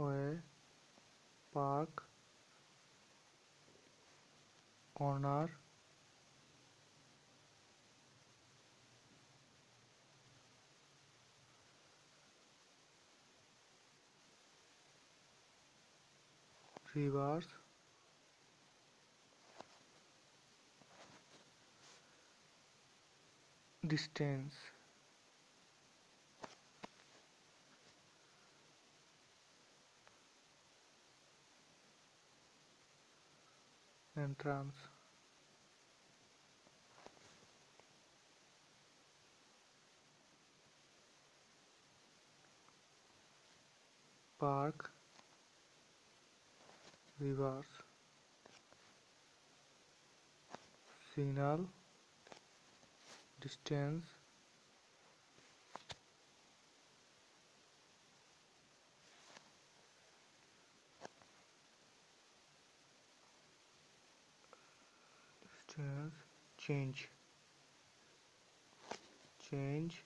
way park corner reverse distance Entrance. Park, rivers, signal, distance, change. Change